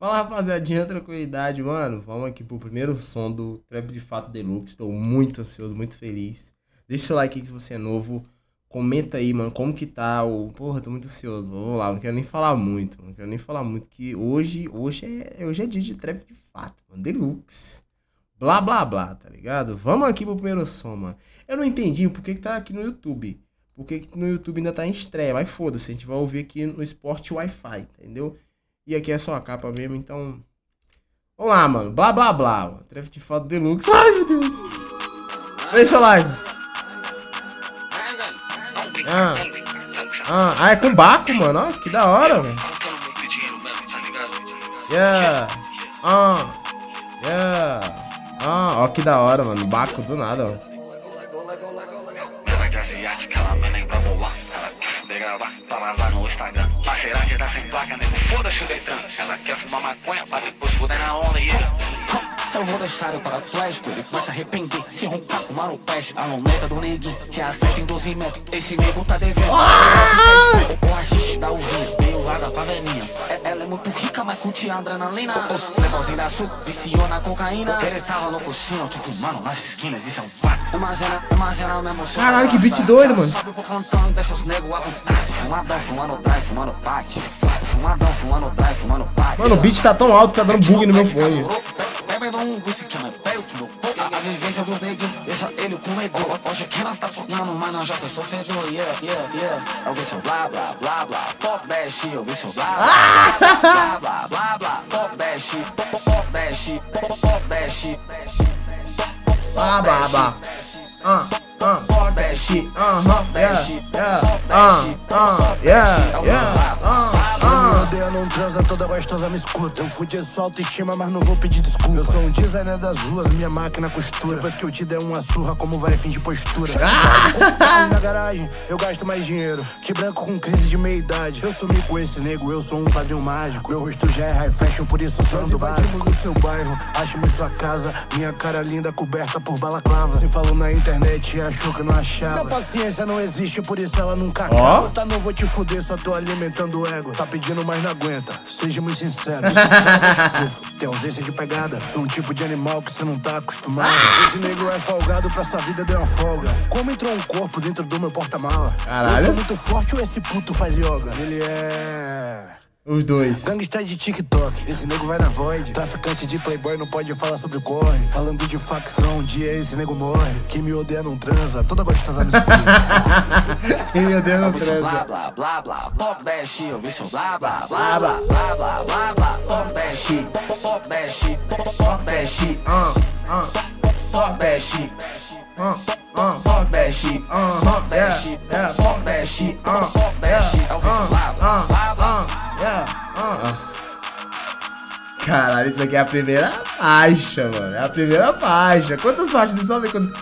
Fala rapaziadinha, tranquilidade, mano. Vamos aqui pro primeiro som do Trap de Fato Deluxe. Estou muito ansioso, muito feliz. Deixa o like aí se você é novo. Comenta aí, mano, como que tá o. Porra, tô muito ansioso. Vamos lá, não quero nem falar muito, Não quero nem falar muito. Que hoje, hoje é, hoje é dia de trap de fato, mano. Deluxe. Blá blá blá, tá ligado? Vamos aqui pro primeiro som, mano. Eu não entendi por que, que tá aqui no YouTube. Por que, que no YouTube ainda tá em estreia. Mas foda-se, a gente vai ouvir aqui no Sport Wi-Fi, entendeu? E aqui é só a capa mesmo, então. Vamos lá, mano. Blá blá blá. Trefe de foto deluxe. Ai, meu Deus. Olha seu live. Ah. ah. Ah, é com Baco, mano. Ó, que da hora, mano. Yeah. Ah. Yeah. Ah, ó, que da hora, mano. Baco do nada, mano. Maserati tá sem placa, nego, foda-se o Detran. Ela quer fumar maconha pra depois fuder na onda e yeah. Eu vou deixar o paraplégico, ele vai se arrepender Se roncar com o peste, a loneta do neguinho Te acerta em 12 metros, esse nego tá devendo ah! O rachixe dá o vinho, lá da favelinha. Ela é muito rica, mas curte adrenalina. Legalzinho da sul, viciou na cocaína. Ele tava louco sim, eu tipo, mano, nas esquinas, isso é um fato. Imagina, imagina o mesmo Caralho, que beat doido, mano. Sobe pro plantão e deixa os nego à vontade. Fumadão, fumando drive, fumando pate Fumadão, fumando drive, fumando pate Mano, o beat tá tão alto que tá dando bug no meu fone. Bebendo um whisky que A vivência dos negros deixa ele com medo. Hoje que nós tá falando, mas não já foi sofredor Yeah, yeah, yeah. Eu vi seu blá, blá, blá, blá. Pop dash, eu vi seu blá, blá, blá, blá, blá Pop dash, pop, pop dash, pop, pop dash. Blá, blá, blá. Ah, ah, pop dash, uh, yeah, yeah, uh, uh, yeah, yeah, não transa, toda gostosa me escuta. Eu fudi sua autoestima, mas não vou pedir desculpa. Eu sou um designer das ruas, minha máquina costura. Depois que eu te der uma surra, como vai fim de postura? Ah! na garagem, eu gasto mais dinheiro. Que branco com crise de meia idade. Eu sumi com esse nego, eu sou um padrinho mágico. Meu rosto já é high fashion, por isso sou do bairro. o seu bairro, acho-me sua casa. Minha cara linda coberta por balaclava. Você falou na internet e achou que não achava. Minha paciência não existe, por isso ela nunca acaba. Oh? Tá, não vou te fuder, só tô alimentando o ego. Tá pedindo mais na guarda 50, sejamos sinceros. fofo, tem ausência de pegada. Sou um tipo de animal que você não tá acostumado. Esse negro é folgado pra sua vida deu uma folga. Como entrou um corpo dentro do meu porta-mala? Caralho. Eu sou muito forte ou esse puto faz yoga? Ele é. Os dois. Gangsta de TikTok, esse nego vai na void. Traficante de playboy não pode falar sobre o corre. Falando de facção, um dia esse nego morre. Quem me odeia não transa, toda gostosa me Quem me odeia não transa. Blá, blá, blá, blá, pop dash, eu vi blá, blá, blá, blá, blá, blá, blá, blá, pop dash, pop dash, pop dash, ah, ah, pop dash, ah, ah, pop dash, ah, pop dash, pop dash, ah, pop dash, eu vi blá, blá, blá. Nossa. Caralho, isso aqui é a primeira faixa, mano. É a primeira faixa. Quantas faixas? Ver quando...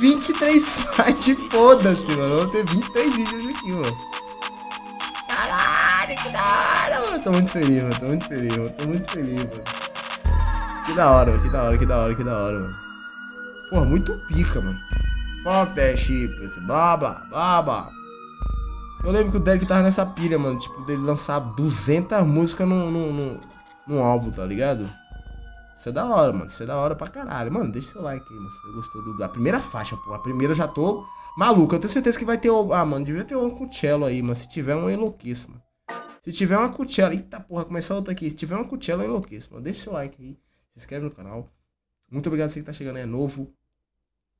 23 faixas, foda-se, mano. Vou ter 23 vídeos aqui, mano. Caralho, que da hora, mano. Tô muito feliz, mano. Tô muito feliz, mano. Tô muito feliz, mano. Que da hora, mano. Que da hora, que da hora, que da hora, mano. Porra, muito pica, mano. Fuck that shit, blá, blá, blá, blá. Eu lembro que o Derek tava nessa pilha, mano. Tipo, dele lançar 200 músicas num, num, num, álbum, tá ligado? Isso é da hora, mano. Isso é da hora pra caralho. Mano, deixa seu like aí, mano. Se você gostou do, da primeira faixa, pô. A primeira eu já tô maluco. Eu tenho certeza que vai ter. Ah, mano, devia ter um com cello aí, mano. Se tiver, um enlouqueço, mano. Se tiver uma cuchela. Eita porra, começou outra aqui. Se tiver uma cuchela, eu enlouqueço, mano. Deixa seu like aí. Se inscreve no canal. Muito obrigado a você que tá chegando aí, é novo.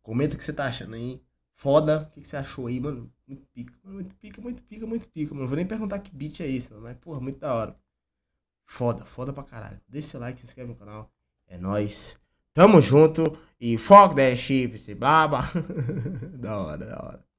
Comenta o que você tá achando aí. Foda. O que, que você achou aí, mano? Muito pica. Muito pica, muito pica, muito pica, mano. Vou nem perguntar que beat é esse, mano. Mas, porra, muito da hora. Foda, foda pra caralho. Deixa seu like, se inscreve no canal. É nóis. Tamo junto. E fuck that shit, blá blá. da hora, da hora.